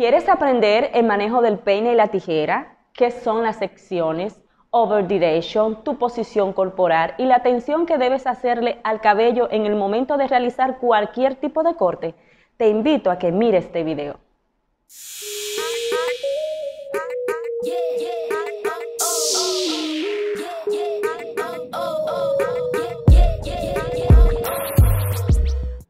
¿Quieres aprender el manejo del peine y la tijera? ¿Qué son las secciones? over direction, tu posición corporal y la atención que debes hacerle al cabello en el momento de realizar cualquier tipo de corte, te invito a que mires este video.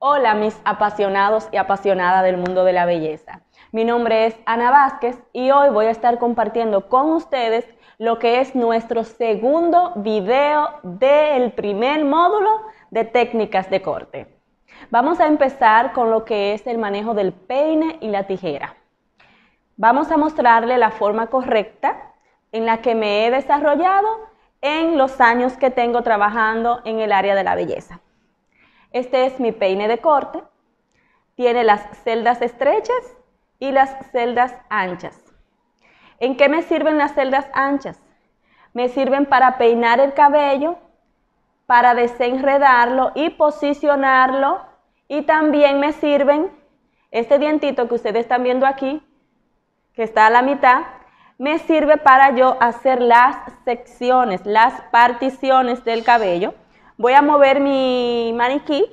Hola mis apasionados y apasionadas del mundo de la belleza. Mi nombre es Ana Vázquez y hoy voy a estar compartiendo con ustedes lo que es nuestro segundo video del primer módulo de técnicas de corte. Vamos a empezar con lo que es el manejo del peine y la tijera. Vamos a mostrarle la forma correcta en la que me he desarrollado en los años que tengo trabajando en el área de la belleza. Este es mi peine de corte. Tiene las celdas estrechas y las celdas anchas. ¿En qué me sirven las celdas anchas? Me sirven para peinar el cabello, para desenredarlo y posicionarlo. Y también me sirven, este dientito que ustedes están viendo aquí, que está a la mitad, me sirve para yo hacer las secciones, las particiones del cabello. Voy a mover mi maniquí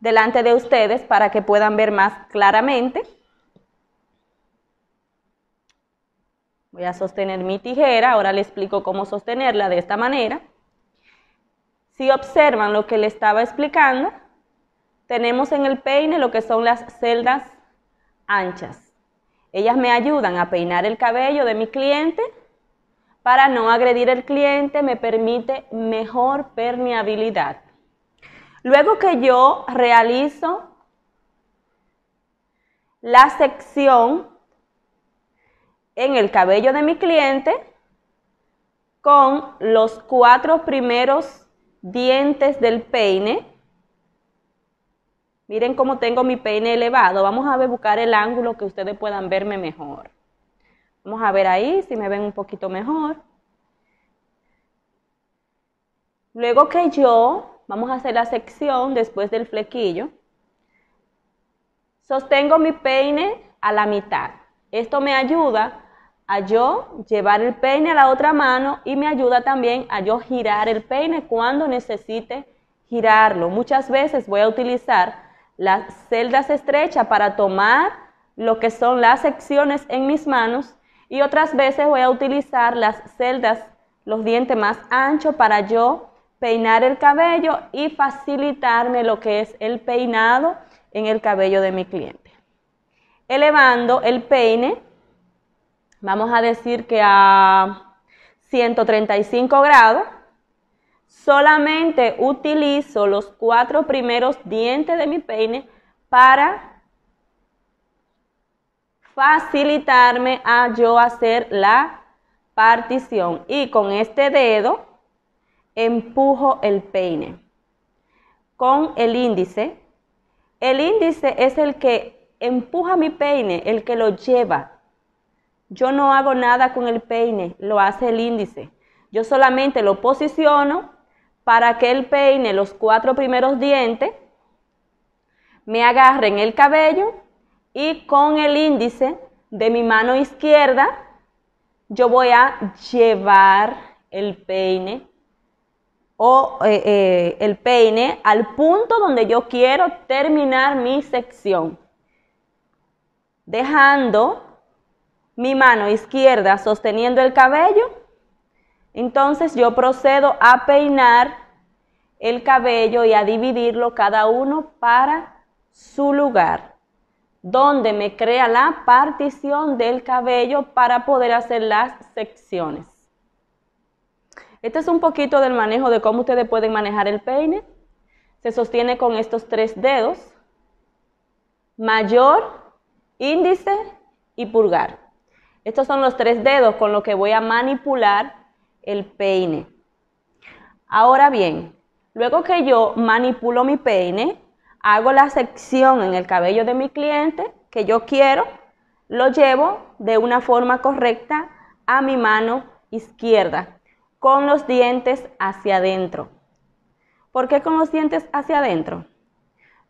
delante de ustedes para que puedan ver más claramente. Voy a sostener mi tijera, ahora le explico cómo sostenerla de esta manera. Si observan lo que le estaba explicando, tenemos en el peine lo que son las celdas anchas. Ellas me ayudan a peinar el cabello de mi cliente para no agredir al cliente, me permite mejor permeabilidad. Luego que yo realizo la sección en el cabello de mi cliente con los cuatro primeros dientes del peine. Miren cómo tengo mi peine elevado. Vamos a ver, buscar el ángulo que ustedes puedan verme mejor. Vamos a ver ahí si me ven un poquito mejor. Luego que yo, vamos a hacer la sección después del flequillo. Sostengo mi peine a la mitad. Esto me ayuda a yo llevar el peine a la otra mano y me ayuda también a yo girar el peine cuando necesite girarlo. Muchas veces voy a utilizar las celdas estrechas para tomar lo que son las secciones en mis manos y otras veces voy a utilizar las celdas, los dientes más anchos para yo peinar el cabello y facilitarme lo que es el peinado en el cabello de mi cliente. Elevando el peine vamos a decir que a 135 grados, solamente utilizo los cuatro primeros dientes de mi peine para facilitarme a yo hacer la partición y con este dedo empujo el peine con el índice. El índice es el que empuja mi peine, el que lo lleva yo no hago nada con el peine, lo hace el índice. Yo solamente lo posiciono para que el peine, los cuatro primeros dientes, me agarren el cabello y con el índice de mi mano izquierda yo voy a llevar el peine o eh, eh, el peine al punto donde yo quiero terminar mi sección, dejando mi mano izquierda sosteniendo el cabello, entonces yo procedo a peinar el cabello y a dividirlo cada uno para su lugar, donde me crea la partición del cabello para poder hacer las secciones. Este es un poquito del manejo de cómo ustedes pueden manejar el peine. Se sostiene con estos tres dedos, mayor, índice y pulgar. Estos son los tres dedos con los que voy a manipular el peine. Ahora bien, luego que yo manipulo mi peine, hago la sección en el cabello de mi cliente que yo quiero, lo llevo de una forma correcta a mi mano izquierda, con los dientes hacia adentro. ¿Por qué con los dientes hacia adentro?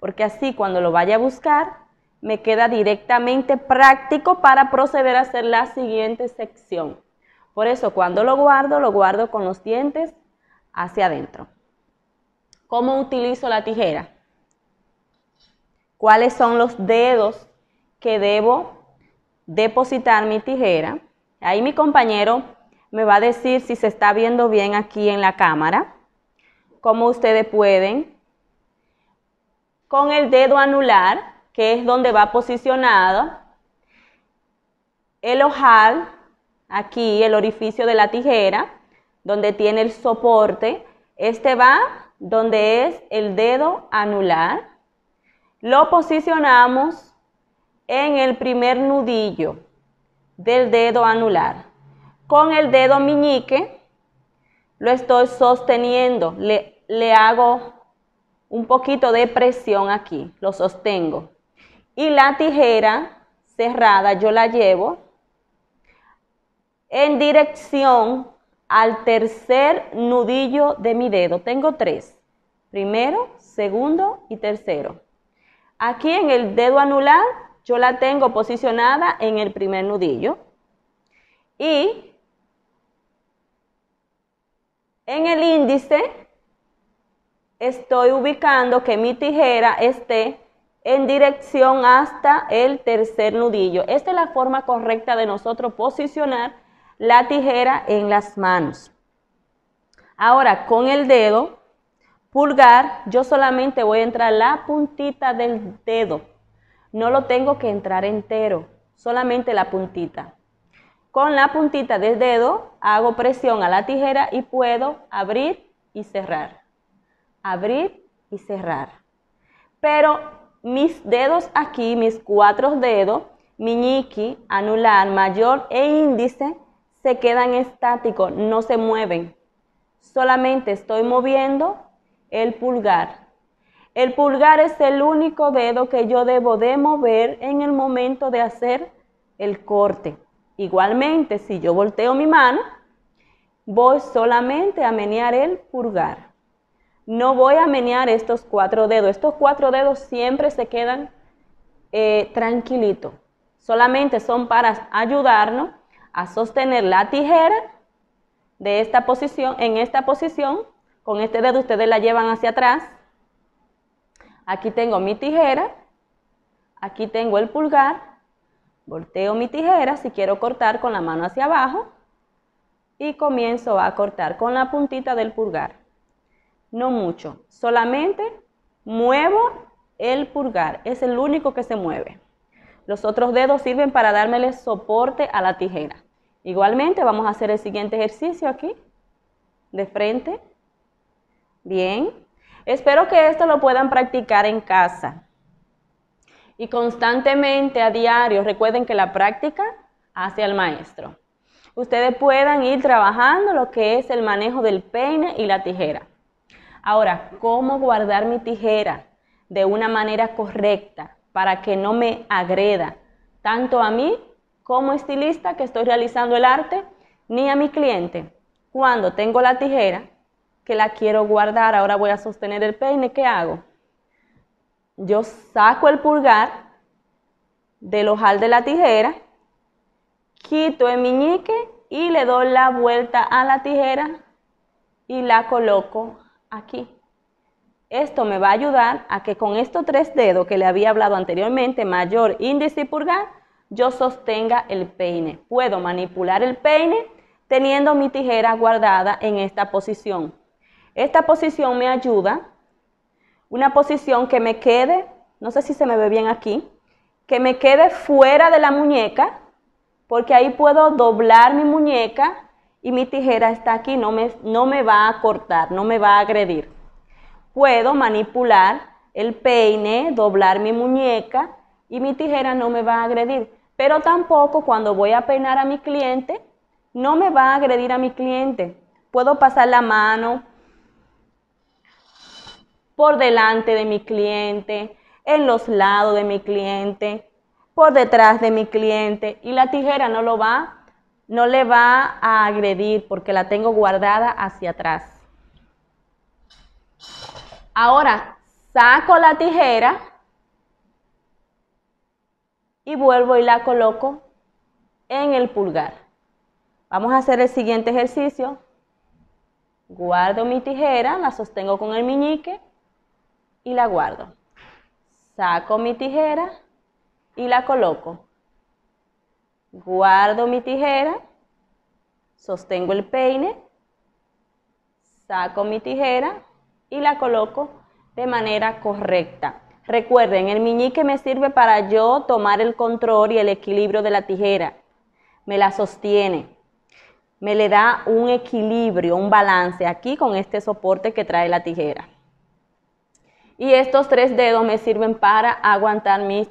Porque así cuando lo vaya a buscar, me queda directamente práctico para proceder a hacer la siguiente sección. Por eso cuando lo guardo, lo guardo con los dientes hacia adentro. ¿Cómo utilizo la tijera? ¿Cuáles son los dedos que debo depositar mi tijera? Ahí mi compañero me va a decir si se está viendo bien aquí en la cámara. Como ustedes pueden, con el dedo anular, que es donde va posicionado el ojal, aquí el orificio de la tijera, donde tiene el soporte. Este va donde es el dedo anular. Lo posicionamos en el primer nudillo del dedo anular. Con el dedo meñique lo estoy sosteniendo, le, le hago un poquito de presión aquí, lo sostengo. Y la tijera cerrada yo la llevo en dirección al tercer nudillo de mi dedo. Tengo tres. Primero, segundo y tercero. Aquí en el dedo anular yo la tengo posicionada en el primer nudillo. Y en el índice estoy ubicando que mi tijera esté en dirección hasta el tercer nudillo. Esta es la forma correcta de nosotros posicionar la tijera en las manos. Ahora, con el dedo pulgar, yo solamente voy a entrar la puntita del dedo. No lo tengo que entrar entero, solamente la puntita. Con la puntita del dedo hago presión a la tijera y puedo abrir y cerrar. Abrir y cerrar. Pero mis dedos aquí, mis cuatro dedos, miñiqui, anular, mayor e índice, se quedan estáticos, no se mueven. Solamente estoy moviendo el pulgar. El pulgar es el único dedo que yo debo de mover en el momento de hacer el corte. Igualmente, si yo volteo mi mano, voy solamente a menear el pulgar. No voy a menear estos cuatro dedos. Estos cuatro dedos siempre se quedan eh, tranquilitos. Solamente son para ayudarnos a sostener la tijera de esta posición, en esta posición, con este dedo ustedes la llevan hacia atrás. Aquí tengo mi tijera, aquí tengo el pulgar, volteo mi tijera si quiero cortar con la mano hacia abajo y comienzo a cortar con la puntita del pulgar. No mucho, solamente muevo el pulgar, es el único que se mueve. Los otros dedos sirven para dármele soporte a la tijera. Igualmente vamos a hacer el siguiente ejercicio aquí, de frente. Bien. Espero que esto lo puedan practicar en casa. Y constantemente a diario, recuerden que la práctica hace al maestro. Ustedes puedan ir trabajando lo que es el manejo del peine y la tijera. Ahora, ¿cómo guardar mi tijera de una manera correcta para que no me agreda tanto a mí como estilista que estoy realizando el arte, ni a mi cliente. Cuando tengo la tijera, que la quiero guardar, ahora voy a sostener el peine, ¿qué hago? Yo saco el pulgar del ojal de la tijera, quito el meñique y le doy la vuelta a la tijera y la coloco aquí. Esto me va a ayudar a que con estos tres dedos que le había hablado anteriormente, mayor, índice y pulgar, yo sostenga el peine. Puedo manipular el peine teniendo mi tijera guardada en esta posición. Esta posición me ayuda, una posición que me quede, no sé si se me ve bien aquí, que me quede fuera de la muñeca, porque ahí puedo doblar mi muñeca y mi tijera está aquí, no me, no me va a cortar, no me va a agredir. Puedo manipular el peine, doblar mi muñeca y mi tijera no me va a agredir. Pero tampoco cuando voy a peinar a mi cliente, no me va a agredir a mi cliente. Puedo pasar la mano por delante de mi cliente, en los lados de mi cliente, por detrás de mi cliente y la tijera no lo va, no le va a agredir porque la tengo guardada hacia atrás. Ahora saco la tijera y vuelvo y la coloco en el pulgar. Vamos a hacer el siguiente ejercicio. Guardo mi tijera, la sostengo con el meñique y la guardo. Saco mi tijera y la coloco. Guardo mi tijera, sostengo el peine, saco mi tijera y la coloco de manera correcta. Recuerden, el meñique me sirve para yo tomar el control y el equilibrio de la tijera. Me la sostiene. Me le da un equilibrio, un balance aquí con este soporte que trae la tijera. Y estos tres dedos me sirven para aguantar mi,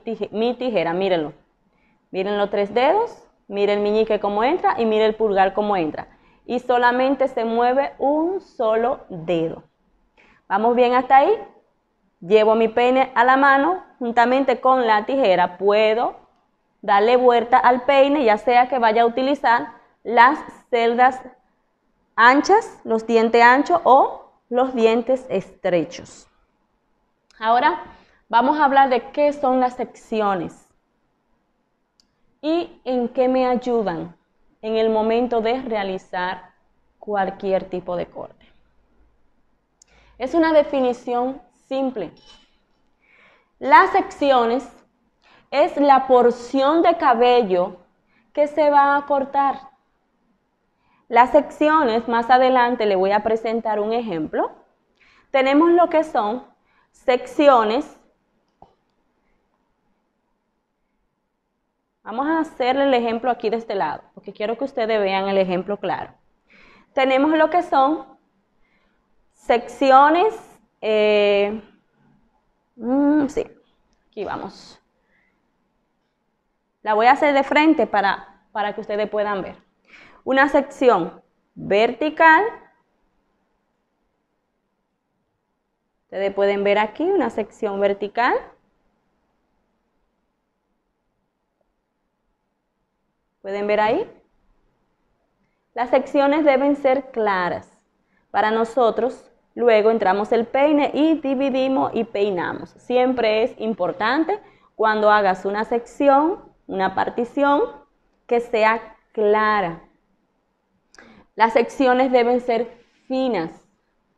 tijera. Mírenlo. Miren los tres dedos. Miren el meñique cómo entra y miren el pulgar cómo entra. Y solamente se mueve un solo dedo. ¿Vamos bien hasta ahí? Llevo mi peine a la mano juntamente con la tijera. Puedo darle vuelta al peine, ya sea que vaya a utilizar las celdas anchas, los dientes anchos o los dientes estrechos. Ahora vamos a hablar de qué son las secciones y en qué me ayudan en el momento de realizar cualquier tipo de corte. Es una definición simple. Las secciones es la porción de cabello que se va a cortar. Las secciones, más adelante le voy a presentar un ejemplo. Tenemos lo que son secciones. Vamos a hacer el ejemplo aquí de este lado, porque quiero que ustedes vean el ejemplo claro. Tenemos lo que son secciones eh, mm, sí, aquí vamos. La voy a hacer de frente para, para que ustedes puedan ver. Una sección vertical. Ustedes pueden ver aquí una sección vertical. ¿Pueden ver ahí? Las secciones deben ser claras para nosotros Luego entramos el peine y dividimos y peinamos. Siempre es importante cuando hagas una sección, una partición, que sea clara. Las secciones deben ser finas.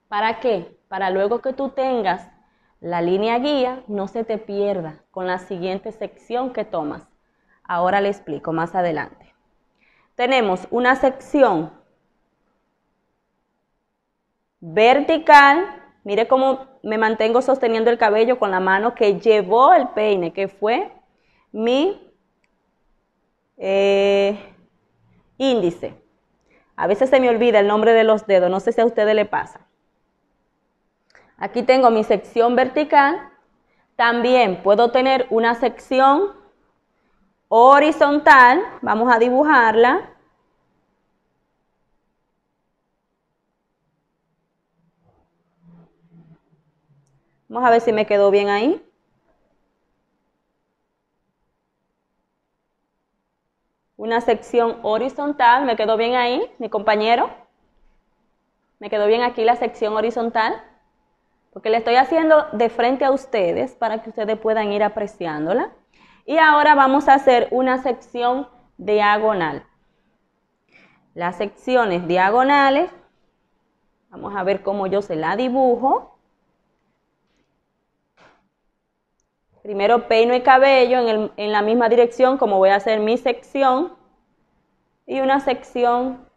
¿Para qué? Para luego que tú tengas la línea guía, no se te pierda con la siguiente sección que tomas. Ahora le explico más adelante. Tenemos una sección vertical. Mire cómo me mantengo sosteniendo el cabello con la mano que llevó el peine, que fue mi eh, índice. A veces se me olvida el nombre de los dedos, no sé si a ustedes le pasa. Aquí tengo mi sección vertical. También puedo tener una sección horizontal. Vamos a dibujarla. Vamos a ver si me quedó bien ahí. Una sección horizontal, ¿me quedó bien ahí, mi compañero? ¿Me quedó bien aquí la sección horizontal? Porque le estoy haciendo de frente a ustedes para que ustedes puedan ir apreciándola. Y ahora vamos a hacer una sección diagonal. Las secciones diagonales, vamos a ver cómo yo se la dibujo. Primero peino el cabello en, la misma dirección como voy a hacer mi sección y una sección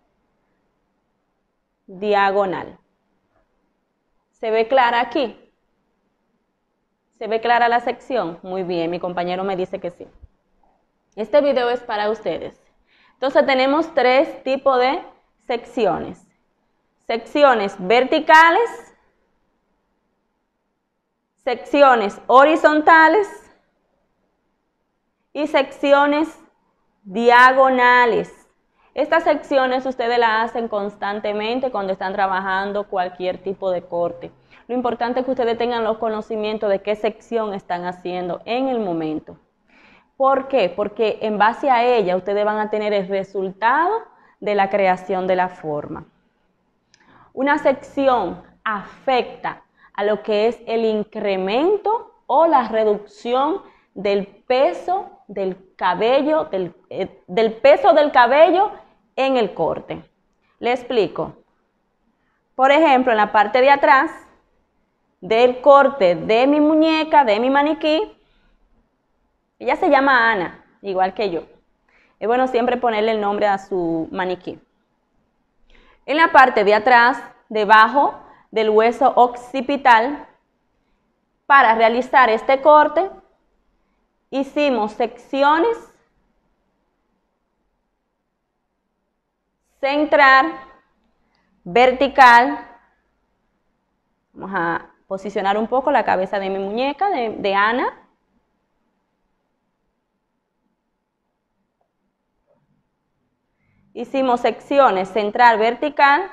diagonal. ¿Se ve clara aquí? ¿Se ve clara la sección? Muy bien, mi compañero me dice que sí. Este video es para ustedes. Entonces tenemos tres tipos de secciones. Secciones verticales, secciones horizontales y secciones diagonales. Estas secciones ustedes las hacen constantemente cuando están trabajando cualquier tipo de corte. Lo importante es que ustedes tengan los conocimientos de qué sección están haciendo en el momento. ¿Por qué? Porque en base a ella ustedes van a tener el resultado de la creación de la forma. Una sección afecta a lo que es el incremento o la reducción del peso del cabello, del, eh, del peso del cabello en el corte. Le explico. Por ejemplo, en la parte de atrás del corte de mi muñeca, de mi maniquí, ella se llama Ana, igual que yo. Es bueno siempre ponerle el nombre a su maniquí. En la parte de atrás, debajo del hueso occipital, para realizar este corte, hicimos secciones, centrar, vertical. Vamos a posicionar un poco la cabeza de mi muñeca, de, de Ana. Hicimos secciones central, vertical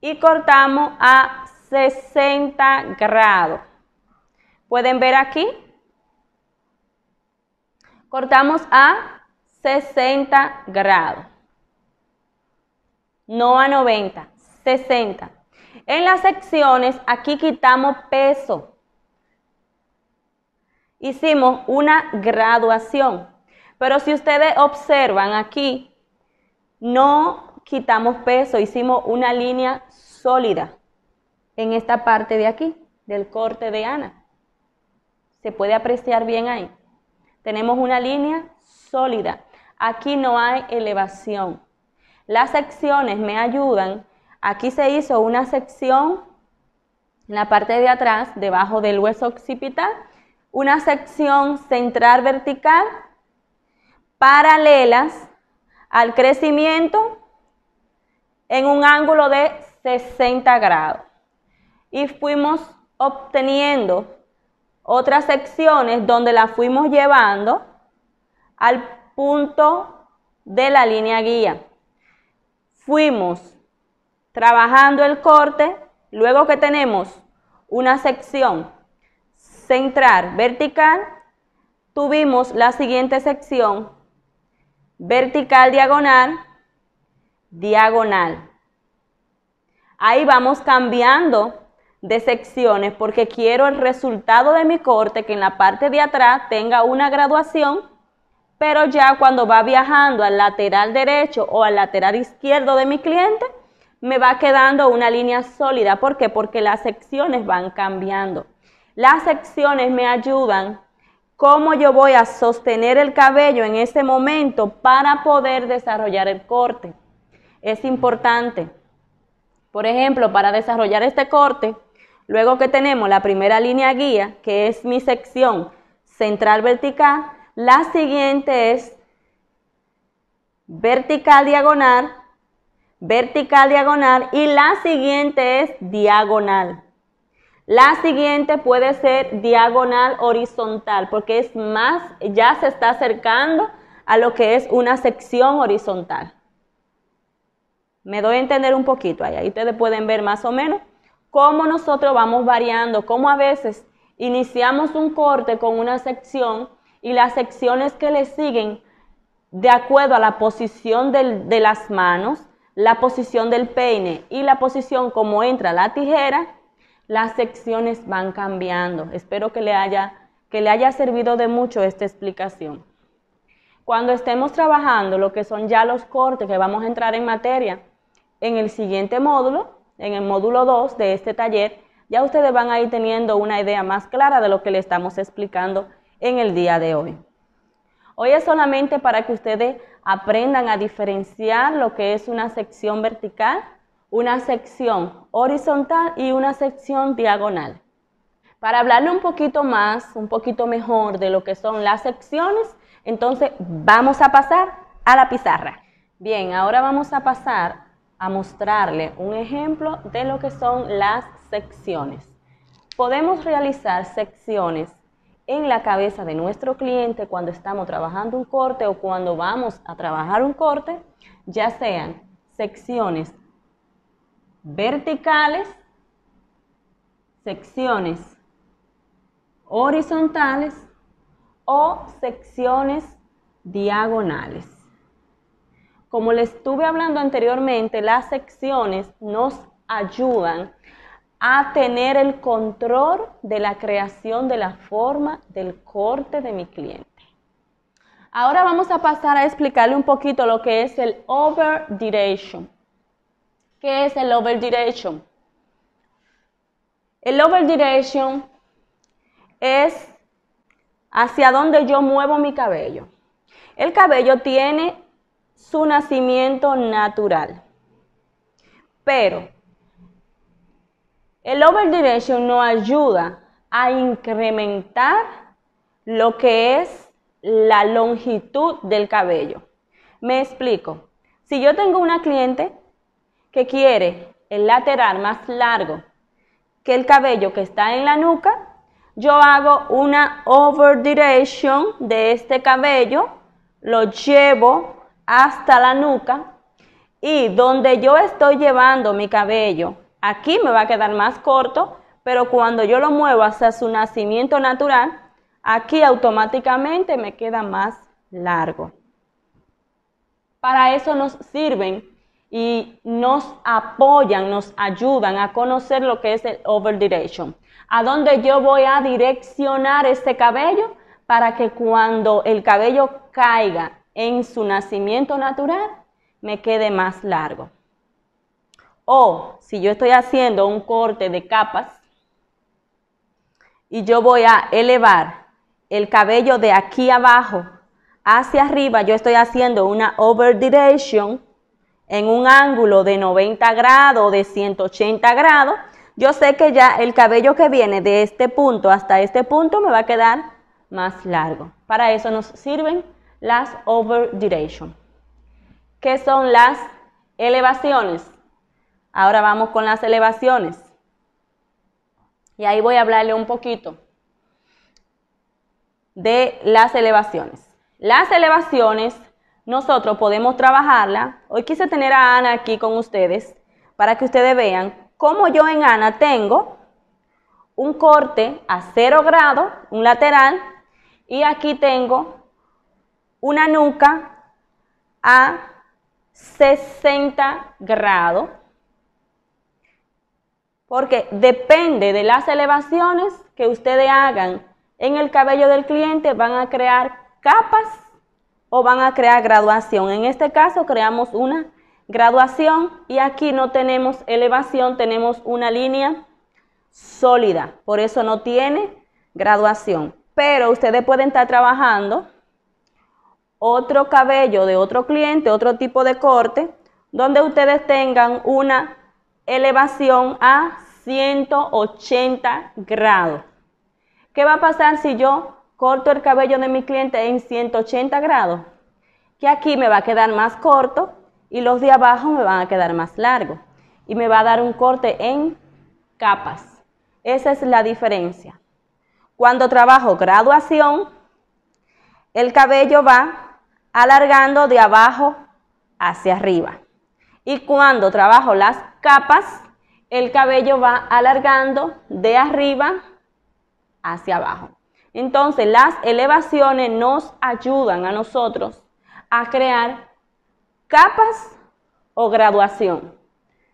y cortamos a 60 grados. Pueden ver aquí. Cortamos a 60 grados. No a 90, 60. En las secciones aquí quitamos peso. Hicimos una graduación. Pero si ustedes observan aquí, no quitamos peso, hicimos una línea sólida en esta parte de aquí, del corte de Ana. Se puede apreciar bien ahí. Tenemos una línea sólida. Aquí no hay elevación. Las secciones me ayudan. Aquí se hizo una sección en la parte de atrás, debajo del hueso occipital, una sección central vertical paralelas al crecimiento en un ángulo de 60 grados. Y fuimos obteniendo otras secciones donde la fuimos llevando al punto de la línea guía. Fuimos trabajando el corte, luego que tenemos una sección central vertical, tuvimos la siguiente sección vertical, diagonal, diagonal. Ahí vamos cambiando de secciones porque quiero el resultado de mi corte que en la parte de atrás tenga una graduación, pero ya cuando va viajando al lateral derecho o al lateral izquierdo de mi cliente, me va quedando una línea sólida. ¿Por qué? Porque las secciones van cambiando. Las secciones me ayudan cómo yo voy a sostener el cabello en ese momento para poder desarrollar el corte. Es importante. Por ejemplo, para desarrollar este corte, luego que tenemos la primera línea guía, que es mi sección central vertical, la siguiente es vertical diagonal, vertical diagonal y la siguiente es diagonal. La siguiente puede ser diagonal horizontal porque es más, ya se está acercando a lo que es una sección horizontal. Me doy a entender un poquito ahí. Ahí ustedes pueden ver más o menos cómo nosotros vamos variando, cómo a veces iniciamos un corte con una sección y las secciones que le siguen de acuerdo a la posición de las manos, la posición del peine y la posición como entra la tijera, las secciones van cambiando. Espero que le haya, que le haya servido de mucho esta explicación. Cuando estemos trabajando lo que son ya los cortes que vamos a entrar en materia en el siguiente módulo, en el módulo 2 de este taller, ya ustedes van a ir teniendo una idea más clara de lo que le estamos explicando en el día de hoy. Hoy es solamente para que ustedes aprendan a diferenciar lo que es una sección vertical una sección horizontal y una sección diagonal. Para hablarle un poquito más, un poquito mejor de lo que son las secciones, entonces vamos a pasar a la pizarra. Bien, ahora vamos a pasar a mostrarle un ejemplo de lo que son las secciones. Podemos realizar secciones en la cabeza de nuestro cliente cuando estamos trabajando un corte o cuando vamos a trabajar un corte, ya sean secciones verticales, secciones horizontales o secciones diagonales. Como les estuve hablando anteriormente, las secciones nos ayudan a tener el control de la creación de la forma del corte de mi cliente. Ahora vamos a pasar a explicarle un poquito lo que es el over duration. ¿Qué es el over duration? El over duration es hacia dónde yo muevo mi cabello. El cabello tiene su nacimiento natural, pero el over duration nos ayuda a incrementar lo que es la longitud del cabello. Me explico. Si yo tengo una cliente que quiere el lateral más largo que el cabello que está en la nuca, yo hago una over duration de este cabello, lo llevo hasta la nuca y donde yo estoy llevando mi cabello, aquí me va a quedar más corto, pero cuando yo lo muevo hacia su nacimiento natural, aquí automáticamente me queda más largo. Para eso nos sirven y nos apoyan, nos ayudan a conocer lo que es el over duration. A dónde yo voy a direccionar este cabello para que cuando el cabello caiga en su nacimiento natural, me quede más largo. O si yo estoy haciendo un corte de capas y yo voy a elevar el cabello de aquí abajo hacia arriba, yo estoy haciendo una over direction en un ángulo de 90 grados o de 180 grados, yo sé que ya el cabello que viene de este punto hasta este punto me va a quedar más largo. Para eso nos sirven las over duration. ¿Qué son las elevaciones? Ahora vamos con las elevaciones. Y ahí voy a hablarle un poquito de las elevaciones. Las elevaciones nosotros podemos trabajarla. Hoy quise tener a Ana aquí con ustedes para que ustedes vean cómo yo en Ana tengo un corte a 0 grados, un lateral, y aquí tengo una nuca a 60 grados, porque depende de las elevaciones que ustedes hagan en el cabello del cliente, van a crear capas o van a crear graduación. En este caso creamos una graduación y aquí no tenemos elevación, tenemos una línea sólida, por eso no tiene graduación. Pero ustedes pueden estar trabajando otro cabello de otro cliente, otro tipo de corte, donde ustedes tengan una elevación a 180 grados. ¿Qué va a pasar si yo corto el cabello de mi cliente en 180 grados? Que aquí me va a quedar más corto y los de abajo me van a quedar más largos. Y me va a dar un corte en capas. Esa es la diferencia. Cuando trabajo graduación, el cabello va alargando de abajo hacia arriba. Y cuando trabajo las capas, el cabello va alargando de arriba hacia abajo. Entonces las elevaciones nos ayudan a nosotros a crear capas o graduación.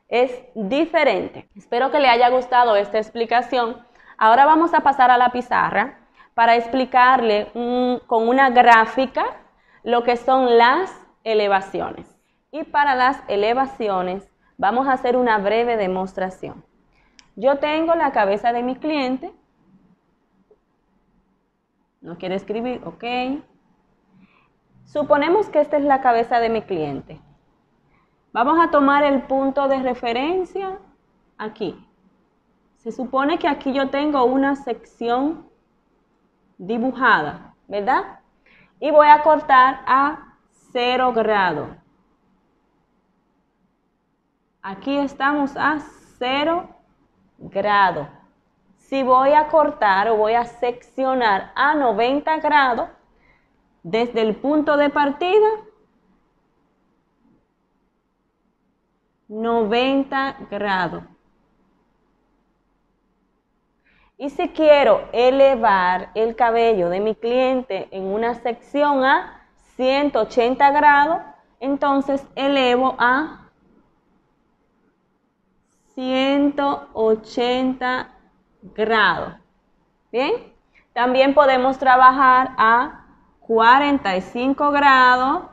Es diferente. Espero que le haya gustado esta explicación. Ahora vamos a pasar a la pizarra para explicarle con una gráfica lo que son las elevaciones. Y para las elevaciones vamos a hacer una breve demostración. Yo tengo la cabeza de mi cliente. No quiere escribir, ok. Suponemos que esta es la cabeza de mi cliente. Vamos a tomar el punto de referencia aquí. Se supone que aquí yo tengo una sección dibujada, ¿verdad? Y voy a cortar a 0 grado. Aquí estamos a 0 grado. Si voy a cortar o voy a seccionar a 90 grados, desde el punto de partida, 90 grados. Y si quiero elevar el cabello de mi cliente en una sección a 180 grados, entonces elevo a 180 grados. Bien, también podemos trabajar a 45 grados,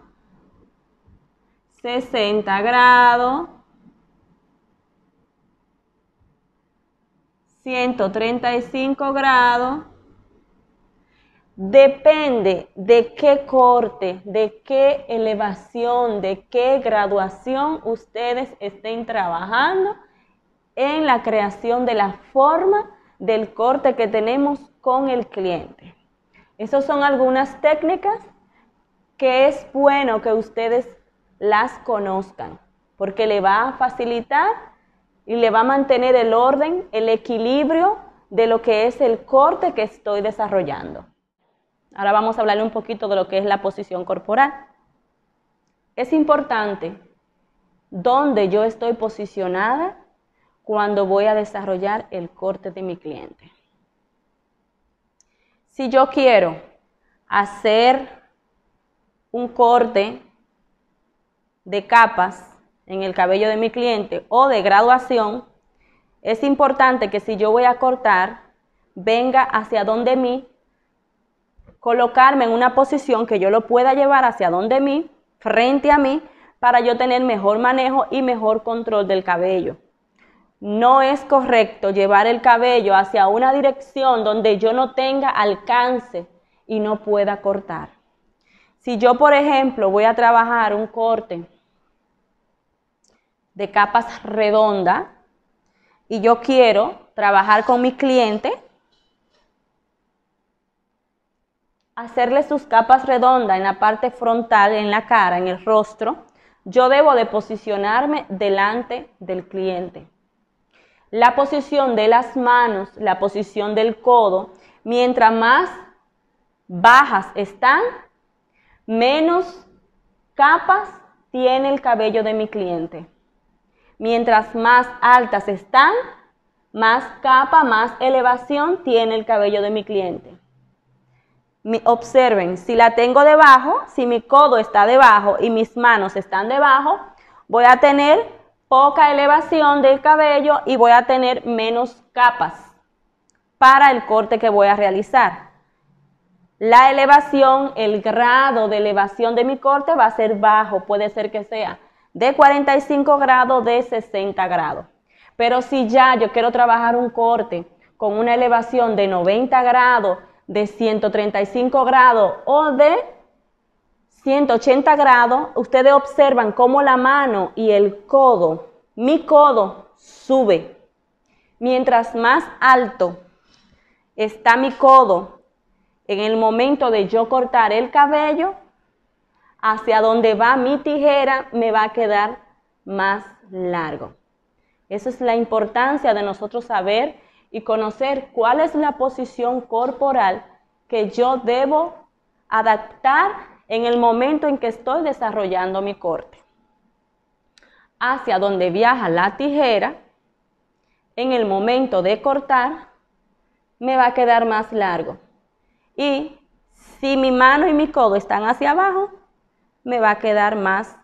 60 grados, 135 grados. Depende de qué corte, de qué elevación, de qué graduación ustedes estén trabajando en la creación de la forma del corte que tenemos con el cliente. Esas son algunas técnicas que es bueno que ustedes las conozcan, porque le va a facilitar y le va a mantener el orden, el equilibrio de lo que es el corte que estoy desarrollando. Ahora vamos a hablarle un poquito de lo que es la posición corporal. Es importante dónde yo estoy posicionada cuando voy a desarrollar el corte de mi cliente. Si yo quiero hacer un corte de capas en el cabello de mi cliente o de graduación, es importante que si yo voy a cortar, venga hacia donde mí, colocarme en una posición que yo lo pueda llevar hacia donde mí, frente a mí, para yo tener mejor manejo y mejor control del cabello. No es correcto llevar el cabello hacia una dirección donde yo no tenga alcance y no pueda cortar. Si yo, por ejemplo, voy a trabajar un corte de capas redonda y yo quiero trabajar con mi cliente, hacerle sus capas redondas en la parte frontal, en la cara, en el rostro, yo debo de posicionarme delante del cliente la posición de las manos, la posición del codo, mientras más bajas están, menos capas tiene el cabello de mi cliente. Mientras más altas están, más capa, más elevación tiene el cabello de mi cliente. observen, si la tengo debajo, si mi codo está debajo y mis manos están debajo, voy a tener poca elevación del cabello y voy a tener menos capas para el corte que voy a realizar. La elevación, el grado de elevación de mi corte va a ser bajo, puede ser que sea de 45 grados, de 60 grados. Pero si ya yo quiero trabajar un corte con una elevación de 90 grados, de 135 grados o de 180 grados, ustedes observan cómo la mano y el codo, mi codo sube. Mientras más alto está mi codo en el momento de yo cortar el cabello, hacia donde va mi tijera me va a quedar más largo. Esa es la importancia de nosotros saber y conocer cuál es la posición corporal que yo debo adaptar en el momento en que estoy desarrollando mi corte. Hacia donde viaja la tijera, en el momento de cortar, me va a quedar más largo. Y si mi mano y mi codo están hacia abajo, me va a quedar más,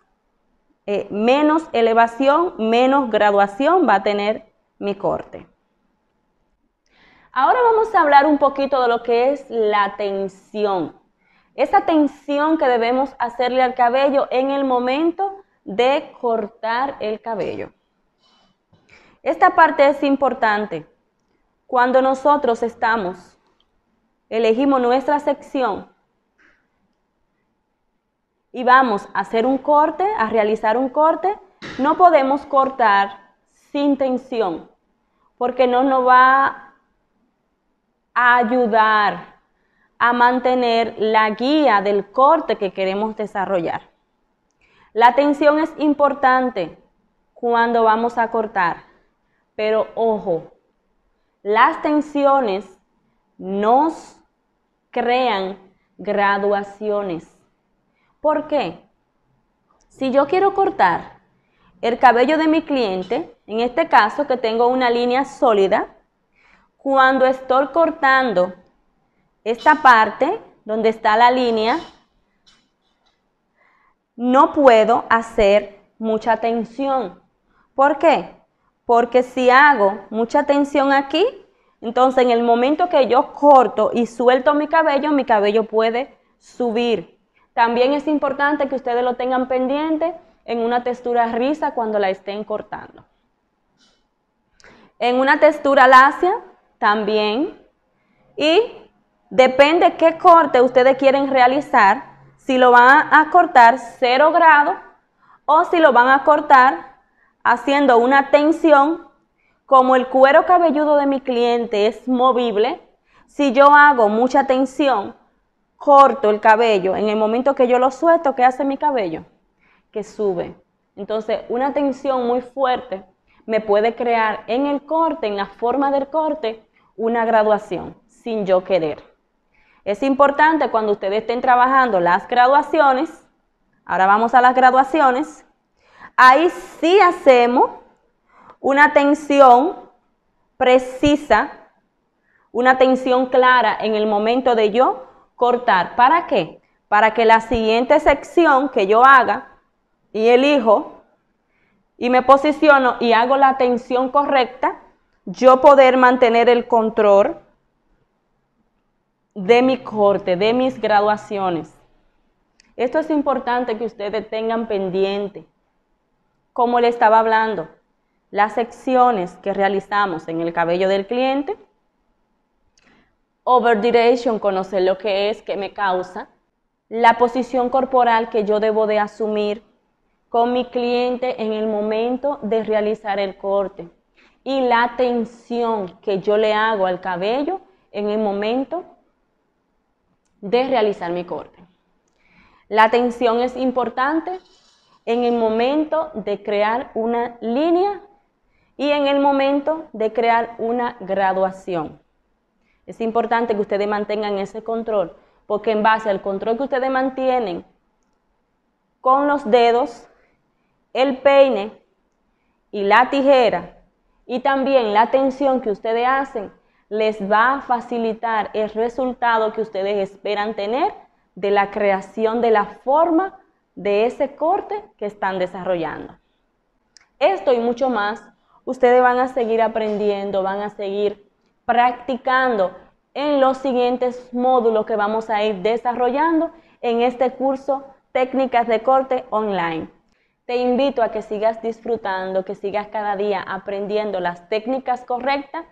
eh, menos elevación, menos graduación va a tener mi corte. Ahora vamos a hablar un poquito de lo que es la tensión esa tensión que debemos hacerle al cabello en el momento de cortar el cabello. Esta parte es importante. Cuando nosotros estamos, elegimos nuestra sección y vamos a hacer un corte, a realizar un corte, no podemos cortar sin tensión, porque no nos va a ayudar a mantener la guía del corte que queremos desarrollar. La tensión es importante cuando vamos a cortar, pero ojo, las tensiones nos crean graduaciones. ¿Por qué? Si yo quiero cortar el cabello de mi cliente, en este caso que tengo una línea sólida, cuando estoy cortando esta parte donde está la línea, no puedo hacer mucha tensión. ¿Por qué? Porque si hago mucha tensión aquí, entonces en el momento que yo corto y suelto mi cabello, mi cabello puede subir. También es importante que ustedes lo tengan pendiente en una textura risa cuando la estén cortando. En una textura lacia también. Y depende qué corte ustedes quieren realizar, si lo van a cortar 0 grado o si lo van a cortar haciendo una tensión, como el cuero cabelludo de mi cliente es movible, si yo hago mucha tensión, corto el cabello, en el momento que yo lo suelto, ¿qué hace mi cabello? Que sube. Entonces, una tensión muy fuerte me puede crear en el corte, en la forma del corte, una graduación sin yo querer. Es importante cuando ustedes estén trabajando las graduaciones, ahora vamos a las graduaciones, ahí sí hacemos una tensión precisa, una tensión clara en el momento de yo cortar. ¿Para qué? Para que la siguiente sección que yo haga y elijo y me posiciono y hago la tensión correcta, yo poder mantener el control de mi corte, de mis graduaciones. Esto es importante que ustedes tengan pendiente. Como le estaba hablando, las secciones que realizamos en el cabello del cliente, over duration, conocer lo que es, que me causa, la posición corporal que yo debo de asumir con mi cliente en el momento de realizar el corte y la tensión que yo le hago al cabello en el momento de realizar mi corte. La tensión es importante en el momento de crear una línea y en el momento de crear una graduación. Es importante que ustedes mantengan ese control, porque en base al control que ustedes mantienen con los dedos, el peine y la tijera, y también la tensión que ustedes hacen les va a facilitar el resultado que ustedes esperan tener de la creación de la forma de ese corte que están desarrollando. Esto y mucho más, ustedes van a seguir aprendiendo, van a seguir practicando en los siguientes módulos que vamos a ir desarrollando en este curso Técnicas de Corte Online. Te invito a que sigas disfrutando, que sigas cada día aprendiendo las técnicas correctas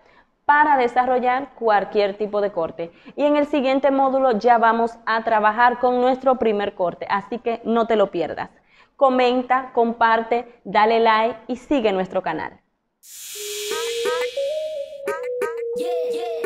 para desarrollar cualquier tipo de corte. Y en el siguiente módulo ya vamos a trabajar con nuestro primer corte, así que no te lo pierdas. Comenta, comparte, dale like y sigue nuestro canal. yeah, yeah.